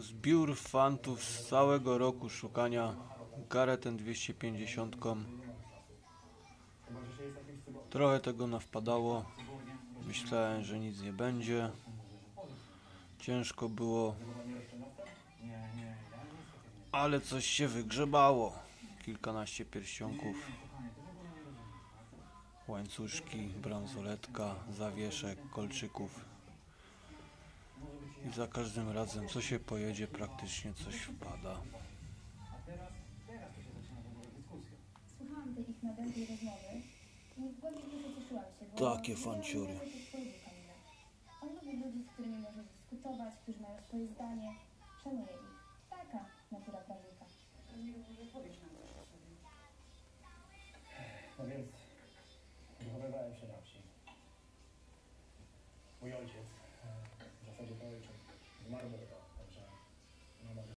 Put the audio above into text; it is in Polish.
Zbiór fantów z całego roku szukania Garetem 250. Trochę tego nawpadało. Myślałem, że nic nie będzie. Ciężko było, ale coś się wygrzebało. Kilkanaście pierścionków, łańcuszki, bransoletka, zawieszek, kolczyków. I za każdym razem, co się pojedzie, praktycznie coś wpada. Słuchałam tej ich nadętej rozmowy i głębiej dużo cieszyłam się, bo... Takie fanciury. On lubi ludzi, z którymi może dyskutować, którzy mają swoje zdanie. Szanuje ich. Taka natura prawnika. No więc wychowywałem się na wsi. Mój ojciec, animal.